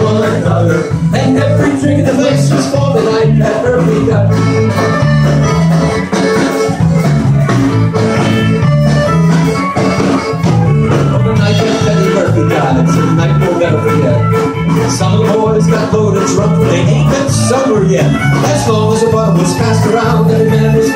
one another. And every drink in the place was for the night that Murphy got. The night that Murphy died, never forget. Some of the boys got loaded drunk, they ain't been sober yet. As long as the bottle was passed around, every man was